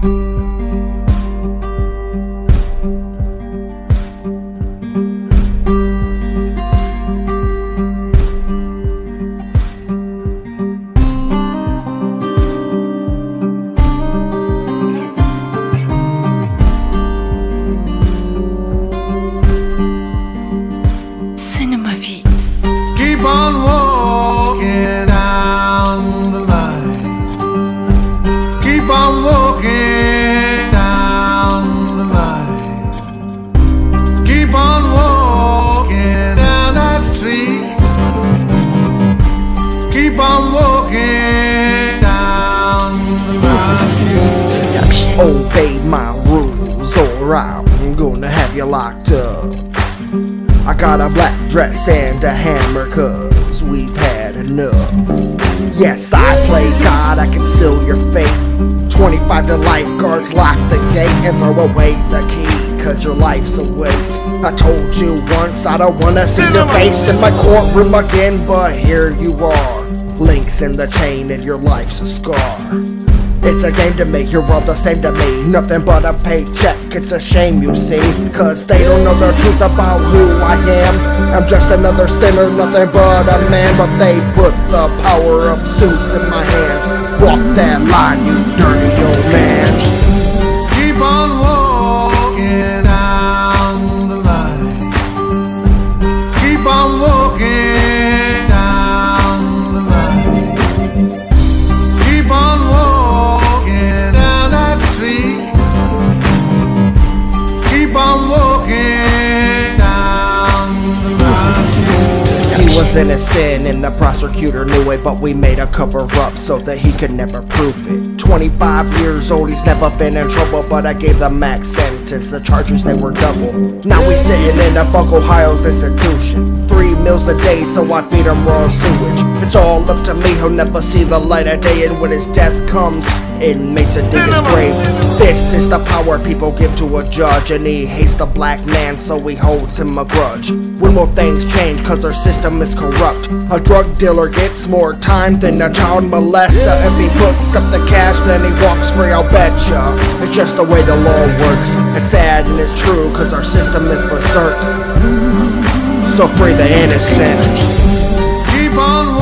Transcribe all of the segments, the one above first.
Cinema I'm gonna have you locked up. I got a black dress and a hammer cause we've had enough. Yes, I play God, I can seal your fate. 25 to lifeguards lock the gate and throw away the key cause your life's a waste. I told you once I don't wanna see your face in my courtroom again, but here you are. Links in the chain and your life's a scar. It's a game to me, you're all the same to me. Nothing but a paycheck, it's a shame you see. Cause they don't know the truth about who I am. I'm just another sinner, nothing but a man. But they put the power of suits in my hands. Walk that line, you dirty old man. Was innocent and the prosecutor knew it, but we made a cover up so that he could never prove it. 25 years old, he's never been in trouble, but I gave the max sentence. The charges they were double. Now we sitting in a Buck Ohio's institution. Three meals a day, so I feed him raw sewage. It's all up to me, he'll never see the light of day, and when his death comes, inmates a dig his grave. This is the power people give to a judge, and he hates the black man, so he holds him a grudge. When will things change? Cause our system is corrupt. A drug dealer gets more time than a child molester. If he puts up the cash, then he walks free, I'll betcha. It's just the way the law works. It's sad and it's true, cause our system is berserk. So free the innocent. Keep on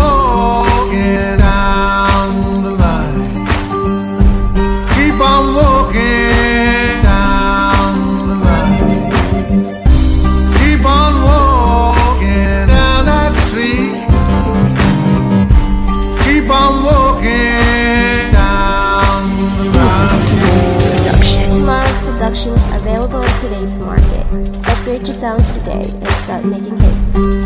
Available in today's market. Upgrade your sounds today and start making hits.